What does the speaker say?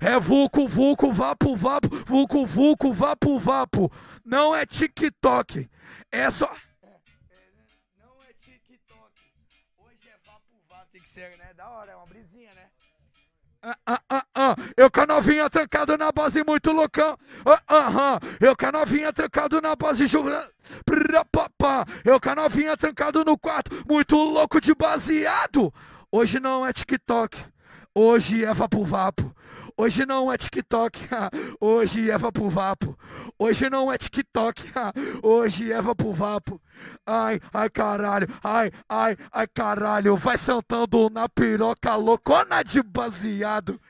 É vulco, vulco, vapo, vapo, vulco, vulco, vapo, vapo. Não é TikTok. É só. Não é TikTok. Hoje é vapo, vapo. Tem que ser, né? Da hora, é uma brisinha, né? Ah, ah, ah, ah. Eu com a novinha trancado na base muito loucão. Ah, ah, ah. Eu com a novinha trancado na base jogando. Eu com a novinha trancado no quarto, muito louco de baseado. Hoje não é TikTok. Hoje é vapo vapo. Hoje não é TikTok, hoje é vapo vapo. Hoje não é TikTok, hoje é vapo vapo. Ai, ai caralho, ai, ai, ai caralho. Vai sentando na piroca loucona de baseado.